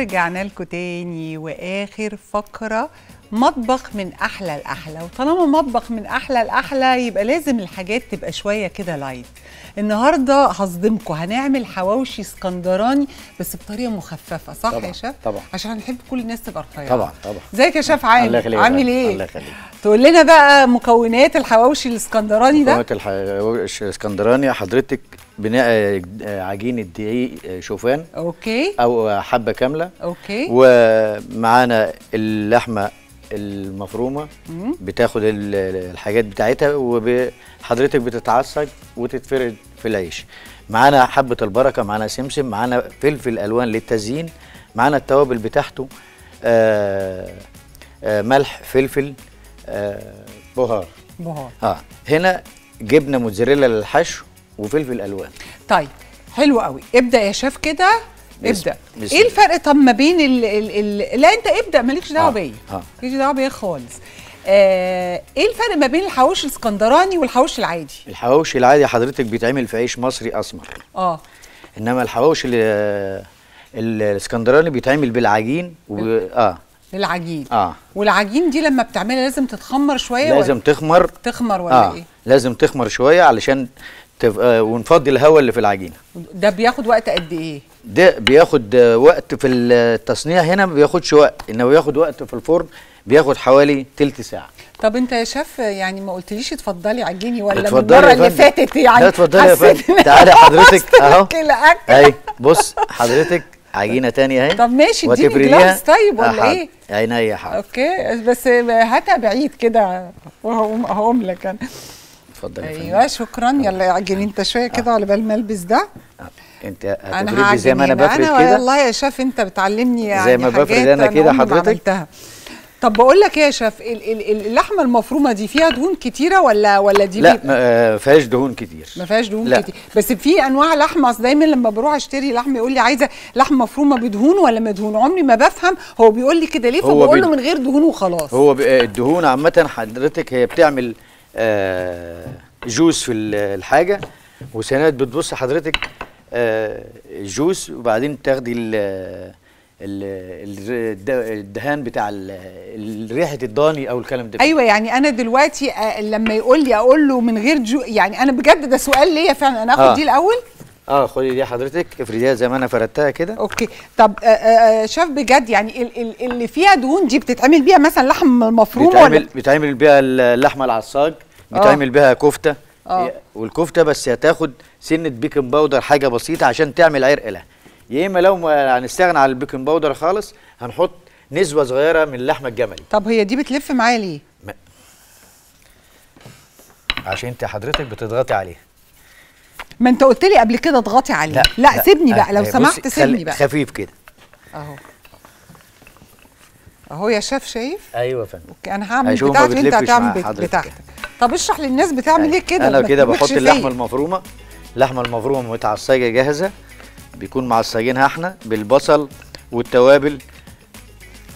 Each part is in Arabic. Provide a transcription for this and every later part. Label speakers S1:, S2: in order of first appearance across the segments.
S1: ورجعنا لكم تاني وآخر فقرة. مطبخ من أحلى لاحلى وطالما مطبخ من أحلى لاحلى يبقى لازم الحاجات تبقى شوية كده لايت النهارده هصدمكم. هنعمل حواوشي اسكندراني بس بطريقة مخففة صح
S2: طبعاً،
S1: يا شيف؟
S2: طبعا.
S1: عشان نحب كل الناس تبقى رفيعة.
S2: طبعا طبعا.
S1: ازيك يا شيف
S2: الله
S1: عامل عامل إيه؟
S2: الله يخليك.
S1: تقول لنا بقى مكونات الحواوشي الاسكندراني ده.
S2: مكونات الح- الاسكندراني. حضرتك بناء عجينه دقيق شوفان.
S1: okay.
S2: أو حبة كاملة.
S1: okay.
S2: ومعانا اللحمة المفرومة. بتاخد ال- الحاجات بتاعتها وحضرتك بتتعصج وتتفرد. في العيش. معانا حبة البركة معانا سمسم معانا فلفل ألوان للتزيين معانا التوابل بتاعته آه آه ملح فلفل آه بهار.
S1: بهار.
S2: آه هنا جبنة موتزاريلا للحشو وفلفل ألوان.
S1: طيب حلو قوي. ابدأ يا شيف كده. ابدأ.
S2: بسم إيه.
S1: الفرق طب ما بين ال ال ال لا أنت ابدأ مالكش دعوة
S2: آه،
S1: بيا.
S2: آه.
S1: مالكش دعوة بيا خالص. آه إيه الفرق ما بين الحواوشي الإسكندراني والحواوشي العادي؟
S2: الحواوشي العادي حضرتك بيتعمل في عيش مصري أسمر.
S1: آه.
S2: إنما الحواوشي ال- ال- الإسكندراني بيتعمل بالعجين و... آه.
S1: العجين
S2: آه.
S1: والعجين دي لما بتعملها لازم تتخمر شوية
S2: لازم
S1: ولا
S2: تخمر.
S1: تخمر ولا
S2: آه.
S1: إيه؟
S2: لازم تخمر شوية علشان تبقى ونفضي الهواء اللي في العجينة.
S1: ده بياخد وقت قد إيه؟
S2: ده بياخد وقت في التصنيع هنا ما بياخدش وقت انما بياخد وقت في الفرن بياخد حوالي تلت ساعة
S1: طب أنت يا شيف يعني ما قلتليش اتفضلي عجيني ولا المره اللي. فاتت يعني
S2: لا اتفضلي يا فندم تعالي حضرتك
S1: أهو.
S2: اهي بص حضرتك عجينة تانية أهي
S1: طب ماشي، اديني
S2: وتفرديها.
S1: جلافز طيب ولا
S2: حاضر.
S1: إيه؟
S2: عينيا يا حاضر
S1: أوكي بس هاتها بعيد كده وهقوم هقوم لك أنا
S2: اتفضلي يا.
S1: أيوه شكرا. يلا يا عجن انت شوية كده على بال ما ألبس ده.
S2: آه، انت
S1: أنا
S2: هتفردي زي ما
S1: أنا.
S2: بفرد
S1: أنا
S2: كده؟
S1: والله يا شيف انت بتعلمني يعني
S2: زي ما بفرد أنا كده
S1: ما
S2: حضرتك.
S1: عملتها. طب بقول لك إيه يا ال- اللحمة المفرومة دي فيها دهون كتيرة ولا ولا دي
S2: لا ما فيهاش دهون كتير.
S1: ما فيهاش دهون
S2: لا.
S1: كتير. بس في أنواع لحمة أصل دايما لما بروح أشتري لحمه يقول لي عايزة لحمة مفرومة بدهون ولا مدهون؟ عمري ما بفهم. هو بيقول لي كده ليه؟ فبقول له من غير دهون وخلاص.
S2: هو الدهون عامة حضرتك هي بتعمل آه، جوس في ال- الحاجة. وسنات بتبص حضرتك آه، جوس وبعدين تاخدي ال ال- ال- الد- الدهان بتاع ريحة الضاني أو الكلام ده.
S1: أيوه يعني أنا دلوقتي آه، لما يقول لي أقول له من غير جو يعني أنا بجد ده سؤال ليا فعلا. أنا اخد
S2: آه.
S1: دي الأول؟
S2: آه خدي دي حضرتك افرديها زي ما أنا فردتها كده.
S1: أوكي. طب شيف بجد يعني ال- ال- اللي فيها دهون دي بتتعمل بيها مثلا لحم مفروم
S2: بيتعمل
S1: ولا؟
S2: بيتعمل بيها اللحمه العصاج. بيتعمل بيها كفتة.
S1: آه.
S2: والكفتة بس هتاخد سنة baking powder حاجة بسيطة عشان تعمل عرق لها. يا إما لو ما هنستغنى عن ال baking powder خالص هنحط نسبة صغيرة من اللحمه الجملي
S1: طب هي دي بتلف معايا ليه؟
S2: عشان انت حضرتك بتضغطي عليه
S1: ما انت قلت لي قبل كده اضغطي عليه لا, سيبني بقى. لو
S2: آه،
S1: سمحت سيبني بقى.
S2: خفيف كده.
S1: أهو. أهو يا شيف شايف؟
S2: أيوه يا فندم.
S1: أوكي أنا هعمل بتاعتي
S2: بتلفش
S1: هتعمل. بتاعتك. طب اشرح للناس بتعمل إيه كده أنا
S2: كده بحط. اللحمة المفرومة. اللحمة المفرومة متعصجة جاهزة بيكون معصجينها إحنا بالبصل والتوابل.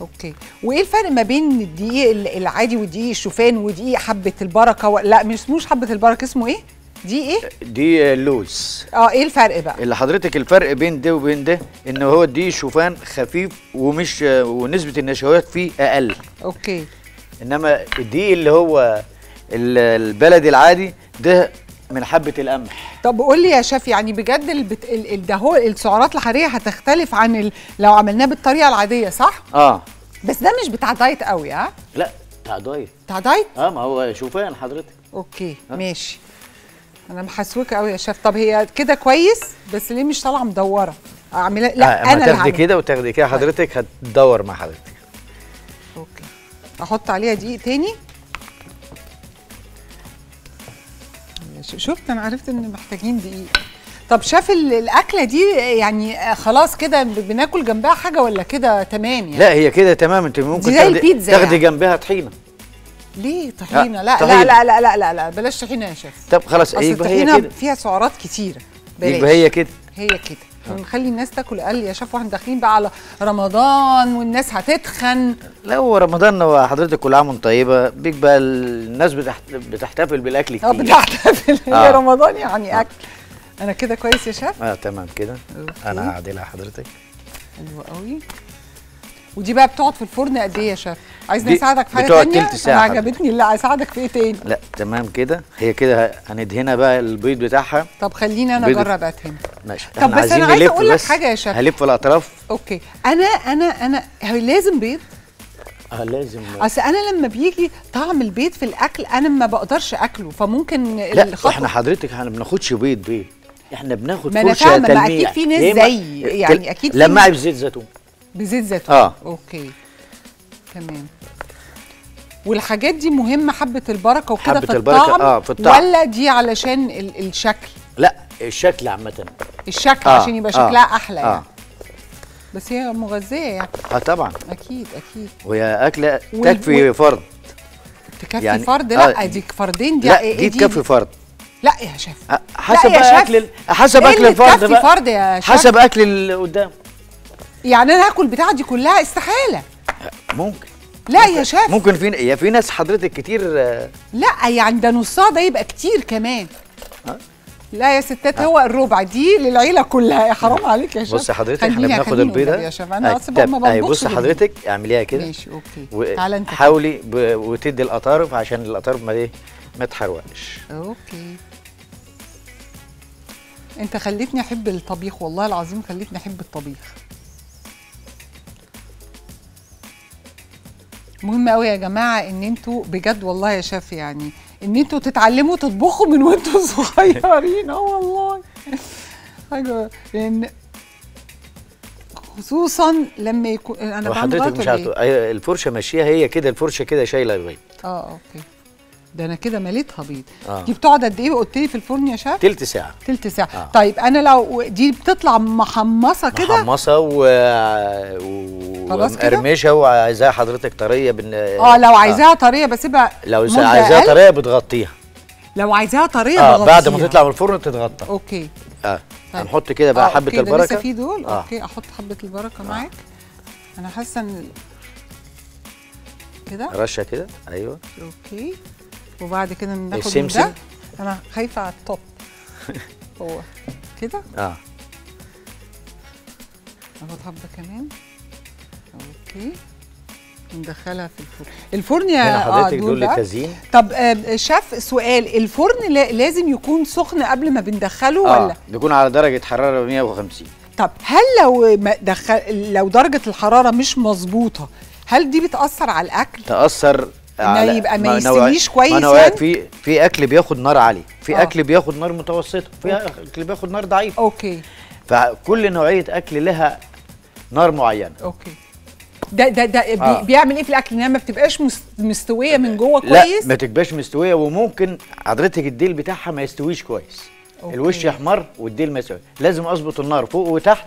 S1: okay. وإيه الفرق ما بين الدقيق ال- العادي ودقيق الشوفان ودقيق حبة البركة و... لا مش اسموش حبة البركة اسمه إيه؟ دي إيه؟
S2: دي اللوز
S1: آه إيه الفرق بقى؟
S2: اللي حضرتك الفرق بين ده وبين ده ان هو دي شوفان خفيف ومش ونسبة النشويات فيه أقل.
S1: okay.
S2: انما الدقيق اللي هو ال- البلدي العادي ده من حبة القمح.
S1: طب قول لي يا شيف يعني بجد البت... ال... ال... ده هو السعرات الحرارية هتختلف عن ال... لو عملناه بالطريقة العادية صح؟
S2: آه.
S1: بس ده مش بتاع diet قوي ها؟
S2: لا بتاع diet.
S1: بتاع diet؟
S2: آه ما هو شوفان حضرتك.
S1: okay ماشي. أنا مبسوطة قوي يا شيف. طب هي كده كويس؟ بس ليه مش طالعة مدورة؟ اعملها لا
S2: آه،
S1: أنا
S2: تاخدي. كده وتاخدي كده. حضرتك هتدور مع حضرتك.
S1: okay. أحط عليها دقيق تاني. شفت أنا عرفت إن محتاجين دقيق. طب شاف ال- الأكلة دي يعني خلاص كده بناكل جنبها حاجة ولا كده تمام يعني؟
S2: لا هي كده تمام. أنت ممكن تاخدي تاخدي
S1: يعني.
S2: جنبها طحينة.
S1: ليه طحينة؟ لا
S2: طحينة.
S1: لا لا لا لا لا لا بلاش طحينة يا شيف
S2: طب خلاص يبقى هي كده.
S1: فيها سعرات كتيرة. بلاش.
S2: يبقى هي كده.
S1: هي كده. ونخلي الناس تاكل. أقل يا شيف وإحنا داخلين بقى على رمضان والناس هتتخن.
S2: لا هو رمضان وحضرتك كل عام وانت طيبة. بيبقى الناس بتحت... بتحتفل بالأكل
S1: آه
S2: كتير.
S1: بتحتفل. هي
S2: آه.
S1: رمضان يعني أكل. أنا كده كويس يا شيف
S2: آه تمام كده. أنا هعدلها حضرتك.
S1: حلو قوي ودي بقى بتقعد في الفرن قد إيه يا شيف؟ عايزني أساعدك في
S2: حاجة
S1: تانية؟
S2: تلت أنا.
S1: عجبتني اللي أساعدك في إيه تاني؟
S2: لا تمام كده. هي كده هندهنها بقى البيض بتاعها.
S1: طب خليني
S2: أنا
S1: أجرب اتهم
S2: ماشي.
S1: طب بس أنا عايزة أقول لك حاجة يا شيف.
S2: هلف
S1: الأطراف. okay. أنا أنا أنا لازم بيض؟
S2: آه لازم.
S1: أصل أنا لما بيجي طعم البيض في الأكل أنا ما بقدرش أكله فممكن
S2: لا إحنا حضرتك إحنا ما بناخدش بيض بيض إحنا بناخد فرشه
S1: فاهمة، ما
S2: تلميع
S1: أكيد في ناس زيي، يعني أكيد في
S2: لمعي بزيت زيتون.
S1: بزيت زيتون.
S2: آه.
S1: okay. تمام. والحاجات دي مهمة حبة البركة وكده
S2: حبة
S1: في
S2: البركة،
S1: الطعم
S2: آه، في الطعم.
S1: ولا دي علشان ال- الشكل؟
S2: لا الشكل عامة.
S1: الشكل
S2: آه،
S1: عشان يبقى
S2: آه،
S1: شكلها أحلى
S2: آه.
S1: يعني. بس هي مغذية يعني.
S2: آه طبعا.
S1: أكيد أكيد.
S2: وهي أكلة
S1: وال-
S2: تكفي فرد.
S1: تكفي
S2: يعني-
S1: فرد؟ لا
S2: آه،
S1: دي فردين دي
S2: لا
S1: إيه
S2: دي تكفي فرد.
S1: لا يا شيف
S2: آه، حسب
S1: لا يا
S2: بقى
S1: شيف.
S2: اكل حسب
S1: إيه أكل
S2: الفرد
S1: تكفي
S2: بقى.
S1: فرد يا شيف
S2: حسب أكل اللي قدام.
S1: يعني أنا هاكل بتاع دي كلها استحالة.
S2: ممكن.
S1: لا يا شيف.
S2: ممكن في يا في ناس حضرتك كتير آه،
S1: لا يعني ده نصها ده يبقى كتير كمان.
S2: آه.
S1: لا يا ستات هو الربع دي للعيلة كلها. يا حرام عليك يا شيف.
S2: بص حضرتك
S1: إحنا
S2: بناخد
S1: البيضة. يا شيف. أنا
S2: أي،
S1: أصلا
S2: طب،
S1: ما
S2: أي،
S1: بطبخش
S2: بص
S1: بالبيض.
S2: حضرتك اعمليها كده.
S1: ماشي okay. تعالى أنت
S2: وحاولي ب... وتدي الاطراف عشان الاطراف ما إيه ما تحرقش
S1: okay. أنت خليتني أحب الطبيخ والله العظيم خليتني أحب الطبيخ. مهم قوي يا جماعة إن أنتوا بجد والله يا شيف يعني إن أنتوا تتعلموا تطبخوا من وأنتوا صغيرين. آه والله. حاجة لأن خصوصا لما يكون أنا بعمل
S2: وحضرتك مش
S1: ولا
S2: عارف
S1: إيه؟
S2: أي- الفرشة ماشية هي كده الفرشة كده شايلة البيض
S1: آه أوكي. ده أنا كده مليتها بيض
S2: آه.
S1: دي بتقعد قد إيه؟ قلت لي في الفرن يا شيف
S2: تلت ساعة.
S1: تلت ساعة.
S2: آه.
S1: طيب أنا لو دي بتطلع محمصة كده؟
S2: محمصة و... و... ومقرمشة وعايزاها حضرتك طرية بن...
S1: آه لو عايزاها طرية بسيبها
S2: لو عايزاها. طرية بتغطيها.
S1: لو عايزاها طرية
S2: آه بعد ما
S1: بغطيها.
S2: تطلع من الفرن تتغطى.
S1: okay.
S2: آه.
S1: طيب.
S2: هنحط كده بقى
S1: آه، حبة okay،
S2: البركة.
S1: لسه في دول
S2: آه.
S1: okay أحط حبة البركة معاك. أنا حاسة ان كده؟
S2: رشة كده. أيوه.
S1: okay. وبعد كده ناخد من
S2: السمسم.
S1: ده. أنا خايفة على ال top. هو كده؟
S2: آه.
S1: اخد حبة كمان. أوكي. ندخلها في الفرن. الفرن يا
S2: هنا حضرتك
S1: دول بقى.
S2: للتزيين
S1: طب آه، شاف سؤال. الفرن لا- لازم يكون سخن قبل ما بندخله
S2: آه
S1: ولا؟
S2: بيكون على درجة حرارة 150
S1: طب هل لو دخل لو درجة الحرارة مش مظبوطة هل دي بتأثر على الأكل؟
S2: تأثر
S1: ما يبقى ما يستويش كويس
S2: ما نوعيات
S1: يعني؟
S2: في في أكل بياخد نار عاليه في
S1: آه.
S2: أكل بياخد نار متوسطة. في أكل بياخد نار ضعيفة.
S1: okay.
S2: فكل نوعية أكل لها نار معينة.
S1: أوكي. ده ده ده
S2: آه.
S1: بيعمل إيه في الأكل؟ إنها ما بتبقاش مس- مستوية من جوه
S2: لا
S1: كويس؟
S2: ما تبقاش مستوية وممكن حضرتك الديل بتاعها ما يستويش كويس.
S1: okay.
S2: الوش يحمر والديل ما يستوي لازم أظبط النار فوق وتحت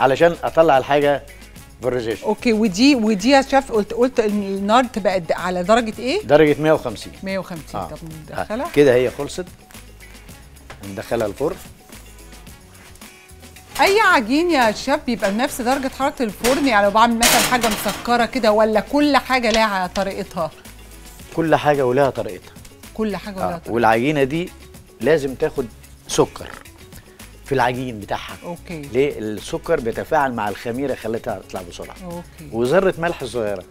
S2: علشان أطلع الحاجة بال
S1: presentation okay ودي ودي يا شيف قلت قلت النار تبقى على درجة إيه؟
S2: درجة 150
S1: 150
S2: آه.
S1: طب ندخلها
S2: آه. كده هي خلصت. ندخلها الفرن.
S1: أي عجين يا شيف بيبقى بنفس درجة حرارة الفرن؟ يعني لو بعمل مثلا حاجة مسكرة كده ولا كل حاجة لها طريقتها؟
S2: كل حاجة ولها طريقتها.
S1: كل حاجة ولها
S2: آه.
S1: طريقتها.
S2: والعجينة دي لازم تاخد سكر. في العجين بتاعها.
S1: okay.
S2: ليه؟ السكر بيتفاعل مع الخميرة يخليها تطلع بسرعة.
S1: okay.
S2: وذرة ملح صغيرة.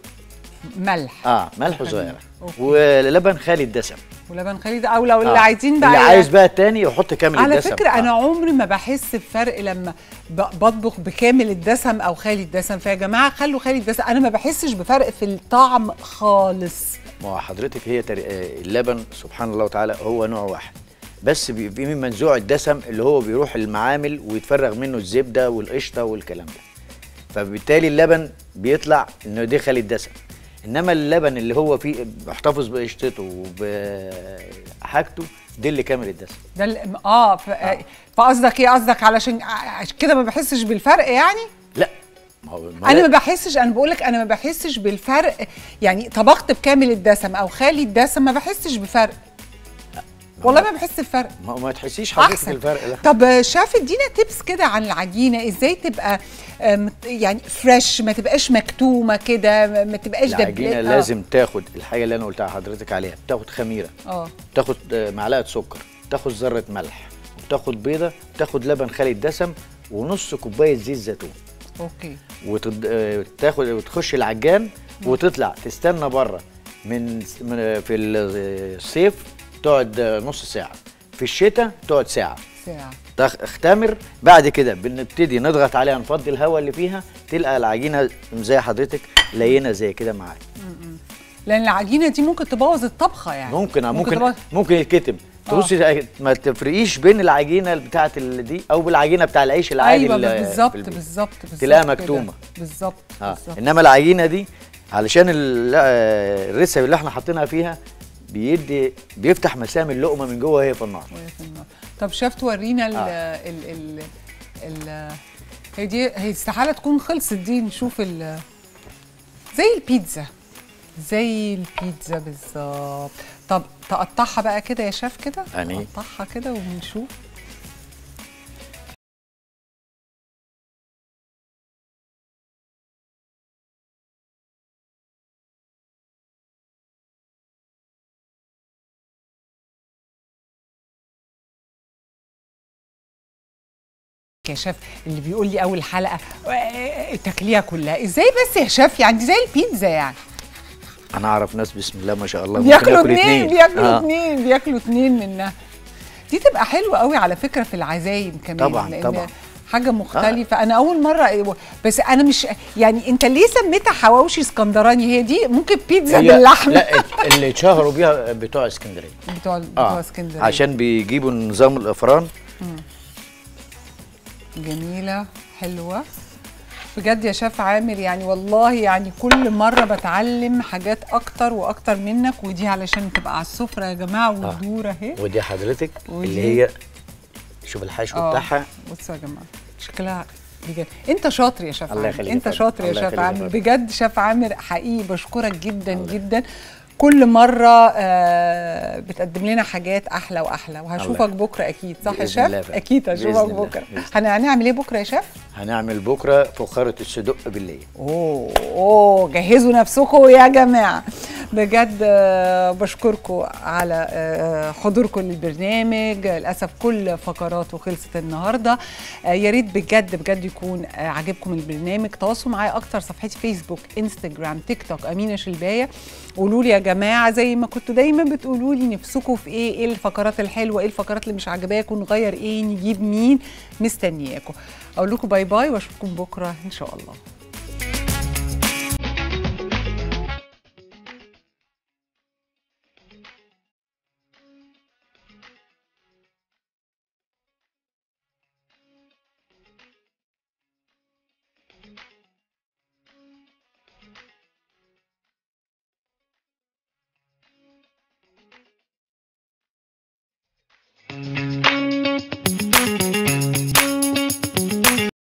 S1: ملح.
S2: آه ملح.
S1: صغيرة.
S2: ولبن خالي الدسم.
S1: ولبن خليل أو لو اللي
S2: آه.
S1: عايزين بقى
S2: اللي عايز بقى التاني يحط كامل
S1: على
S2: الدسم.
S1: فكرة أنا
S2: آه.
S1: عمري ما بحس بفرق لما بطبخ بكامل الدسم أو خالي الدسم. فيا جماعة خلوا خالي الدسم. أنا ما بحسش بفرق في الطعم خالص.
S2: ما حضرتك هي تري... آه، اللبن سبحان الله تعالى هو نوع واحد. بس في من منزوع الدسم اللي هو بيروح المعامل ويتفرغ منه الزبدة والقشطة والكلام ده. فبالتالي اللبن بيطلع إنه ده خالي الدسم. إنما اللبن اللي هو فيه محتفظ بقشطته وبحاجته ده اللي كامل الدسم.
S1: ده ال- آه ف- فقصدك إيه؟ قصدك علشان كده ما بحسش بالفرق يعني؟
S2: لا. ما هو ما أنا
S1: ما بحسش أنا بقول لك أنا ما بحسش بالفرق يعني طبخت بكامل الدسم أو خالي الدسم ما بحسش بفرق. والله ما بحس بفرق.
S2: ما, ما تحسيش حضرتك الفرق ده.
S1: طب شيف ادينا tips كده عن العجينة إزاي تبقى يعني fresh ما تبقاش مكتومة كده ما- تبقاش دبلانة.
S2: العجينة
S1: آه.
S2: لازم تاخد الحاجة اللي أنا قلتها لحضرتك عليها بتاخد خميرة
S1: آه.
S2: تاخد آه، معلقة سكر تاخد ذرة ملح وتاخد بيضة تاخد لبن خالي الدسم ونص كوباية زيت زيتون.
S1: okay.
S2: وتاخد وتخش العجان وتطلع تستنى بره من- في الصيف تقعد نص ساعة. في الشتاء تقعد ساعة.
S1: ساعة.
S2: تختمر بعد كده بنبتدي نضغط عليها نفضي الهواء اللي فيها تلقى العجينة زي حضرتك لينه زي كده معاك.
S1: لأن العجينة دي ممكن تبوظ الطبخة يعني.
S2: ممكن ممكن
S1: تبوظ-
S2: ممكن يتكتم تبصي ما تفرقيش بين العجينة بتاعه دي أو بالعجينة بتاع العيش العادي أيوه
S1: بالظبط. بالظبط بالظبط
S2: تلاقيها
S1: كده.
S2: مكتومة.
S1: بالظبط بالظبط.
S2: إنما العجينة دي علشان آه، الرسم اللي إحنا حاطينها فيها بيدي بيفتح مسام اللقمة من جوه وهي في النار
S1: وهي في النار. طب شاف تورينا ال
S2: آه.
S1: ال ال ال هي دي هي استحالة تكون خلصت دي نشوف ال زي البيتزا زي البيتزا بالظبط طب تقطعها بقى كده يا شاف كده
S2: يعني؟
S1: تقطعها كده ونشوف يا شيف اللي بيقول لي أول حلقة آه، تاكليها كلها. إزاي بس يا شيف؟ يعني زي البيتزا يعني.
S2: أنا أعرف ناس بسم الله ما شاء الله
S1: بياكلوا
S2: ياكل
S1: اتنين بياكلوا
S2: آه.
S1: اتنين بياكلوا اتنين منها. دي تبقى حلوة قوي على فكرة في العزايم كمان
S2: طبعاً،
S1: لأن
S2: طبعاً.
S1: حاجة مختلفة. أنا أول مرة بس أنا مش يعني أنت ليه سميتها حواوشي اسكندراني؟ هي دي ممكن بيتزا باللحمة.
S2: لا اللي اتشهروا بيها بتوع اسكندرية.
S1: بتوع بتوع اسكندرية.
S2: عشان بيجيبوا نظام الإفران.
S1: جميلة حلوة. بجد يا شيف عامر يعني والله يعني كل مرة بتعلم حاجات أكتر وأكتر منك ودي علشان تبقى على السفرة يا جماعة والدور أهي.
S2: ودي حضرتك
S1: ودي-
S2: اللي هي شوف الحشو
S1: آه،
S2: بتاعها.
S1: بصوا يا جماعة شكلها بجد أنت شاطر يا
S2: الله
S1: عامر
S2: أنت.
S1: شاطر يا
S2: الله يا
S1: عامر. بجد شيف عامر حقيقي بشكرك جدا جدا. كل مرة آه بتقدم لنا حاجات أحلى وأحلى وهشوفك
S2: الله.
S1: بكرة أكيد صح يا شيف؟
S2: بإذن
S1: هشوفك هن- هنعمل إيه بكرة يا شيف؟
S2: هنعمل بكرة فخارة الصدق بالليل
S1: أوه أوه جهزوا نفسكم يا جماعة بجد آه، بشكركم على آه، حضوركم للبرنامج. للأسف كل فقراته خلصت النهارده. آه، يا ريت بجد بجد يكون عاجبكم البرنامج. تواصلوا معايا أكتر صفحتي فيسبوك إنستجرام تيك توك امينه شلباية. قولوا لي يا جماعة زي ما كنتوا دايما بتقولوا لي نفسكم في إيه؟ إيه الفقرات الحلوة؟ إيه الفقرات اللي مش عاجباكم؟ نغير إيه؟ نجيب مين؟ مستنياكم. أقول لكم باي باي وأشوفكم بكرة إن شاء الله.